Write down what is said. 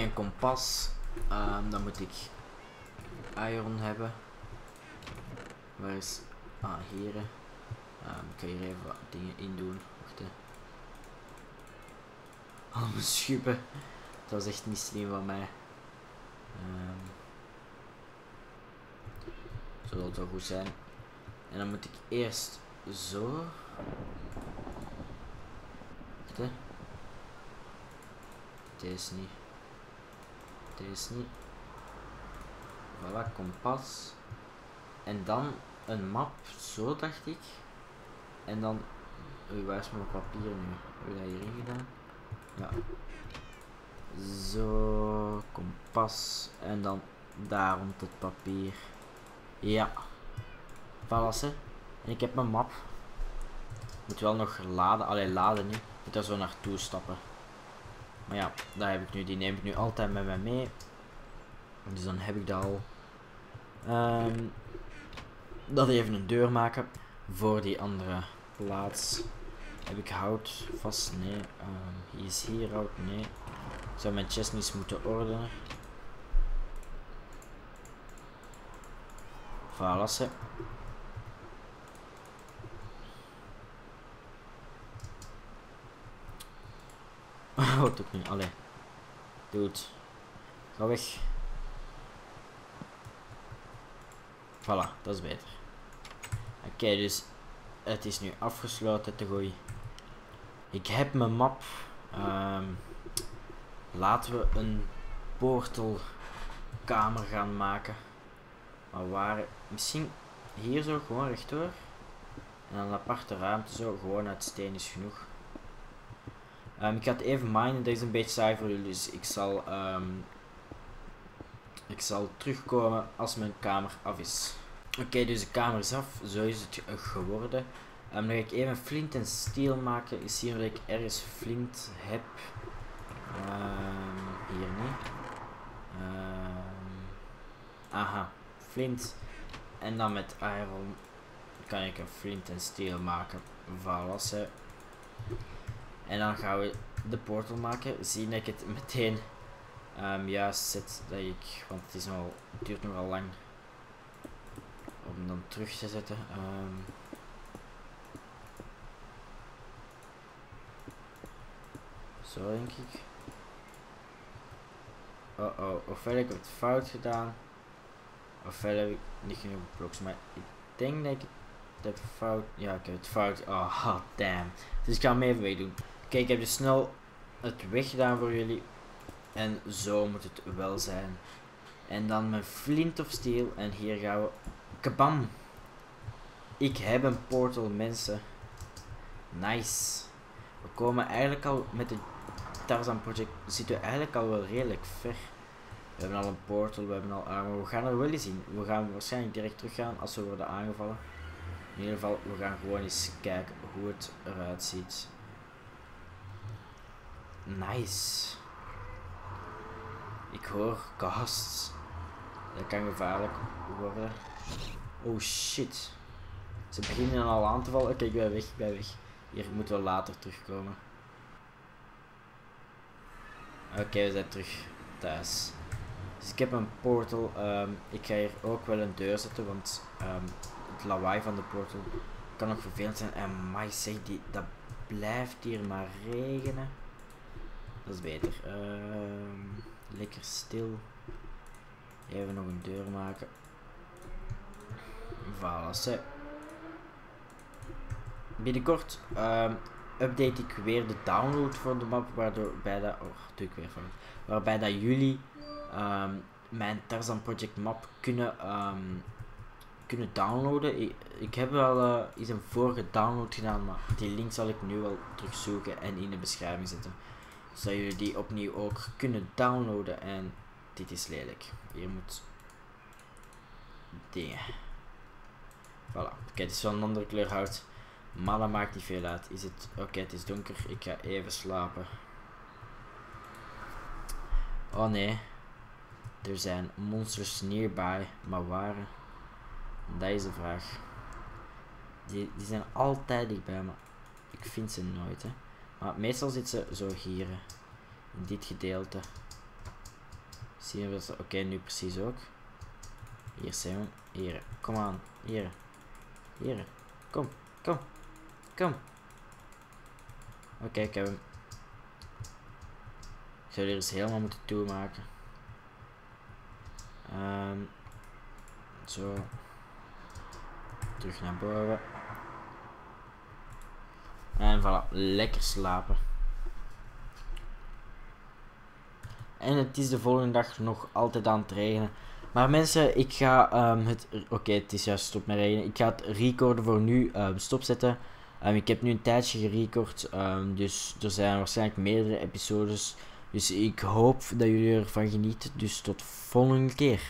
een kompas. Ehm, dan moet ik iron hebben. Waar is... Ah, hier. Ehm, ik hier even wat dingen in doen. Wacht hè. Dat was echt niet slim van mij. Um, het wel goed zijn. En dan moet ik eerst zo. Wacht hè. Deze niet. Deze niet. Voilà, kompas. En dan een map, zo dacht ik. En dan... Oei, waar is mijn papier nu? Heb je dat hierin gedaan? Ja. Zo, kompas. En dan daar rond het papier. Ja. Voilà. En ik heb mijn map. Moet wel nog laden. Alleen laden nu. Moet daar zo naartoe stappen. Maar ja, daar heb ik nu. Die neem ik nu altijd met mij mee. Dus dan heb ik dat al. Um, dat even een deur maken. Voor die andere plaats. Heb ik hout vast? Nee. Um, is hier hout? Nee. Ik zou mijn chest niet moeten ordenen. Voilà, Wat doe ik nu? Allee. Dude. Ga weg. Voilà, dat is beter. Oké, dus het is nu afgesloten te gooien. Ik heb mijn map. Um, laten we een portalkamer gaan maken. Maar waar, misschien hier zo gewoon rechtdoor. En een aparte ruimte zo, gewoon uit steen is genoeg. Um, ik ga het even minen, dat is een beetje saai voor jullie, dus ik zal, um, ik zal terugkomen als mijn kamer af is. Oké, dus de kamer is af, zo is het geworden. Um, dan ga ik even flint en steel maken, is hier dat ik ergens flint heb. hier niet. aha, flint. En dan met iron kan ik een flint en steel maken. Voilà. En dan gaan we de portal maken. Zien dat ik het meteen um, juist zet. Dat ik, want het, is nogal, het duurt nogal lang om dan terug te zetten. Um, zo denk ik. Oh oh, ofwel ik het fout gedaan. Ofwel heb ik niet genoeg bloks. Maar ik denk dat ik het heb fout. Ja, ik heb het fout. Oh, damn. Dus ik ga hem even wegdoen. Kijk, ik heb dus snel het weggedaan voor jullie. En zo moet het wel zijn. En dan mijn flint of steel. En hier gaan we. Kabam! Ik heb een portal, mensen. Nice. We komen eigenlijk al met het Tarzan Project. Zitten we eigenlijk al wel redelijk ver. We hebben al een portal, we hebben al armor. We gaan er wel eens zien. We gaan waarschijnlijk direct teruggaan als we worden aangevallen. In ieder geval, we gaan gewoon eens kijken hoe het eruit ziet. Nice. Ik hoor casts. Dat kan gevaarlijk worden. Oh shit. Ze beginnen al aan te vallen. Oké, ik ben weg, ik ben weg. Hier moeten we later terugkomen. Oké, we zijn terug thuis. Dus ik heb een portal. Um, ik ga hier ook wel een deur zetten, want um, het lawaai van de portal kan nog vervelend zijn. En my zeg, die, dat blijft hier maar regenen. Dat is beter. Um, lekker stil. Even nog een deur maken. Voilà, Binnenkort um, update ik weer de download van de map, waardoor bij dat, oh, doe weer van, waarbij dat jullie um, mijn Tarzan Project map kunnen, kunnen downloaden. Ik, heb wel uh, eens een vorige download gedaan, maar die link zal ik nu wel terugzoeken en in de beschrijving zetten. Zodat jullie die opnieuw ook kunnen downloaden en dit is lelijk. Je moet dingen. Voilà. Kijk, het is wel een andere kleur hout. Maar dat maakt niet veel uit. Is het... Oké, het is donker. Ik ga even slapen. Oh nee. Er zijn monsters nearby, maar waar? Dat is de vraag. Die, die zijn altijd dichtbij, maar ik vind ze nooit. Hè. Meestal zitten ze zo hier. In dit gedeelte. Zie je dat? Oké, nu precies ook. Hier zijn we. Hier. Kom aan. Hier. Hier. Kom. Kom. Kom. Oké, ik heb hem. Ik zou hier eens helemaal moeten toemaken. Um, zo. Terug naar boven. En voilà, lekker slapen. En het is de volgende dag nog altijd aan het regenen. Maar mensen, ik ga um, het... Oké, het is juist stop met regenen. Ik ga het recorden voor nu um, stopzetten. Um, ik heb nu een tijdje gerecord. dus er zijn waarschijnlijk meerdere episodes. Dus ik hoop dat jullie ervan genieten. Dus tot volgende keer.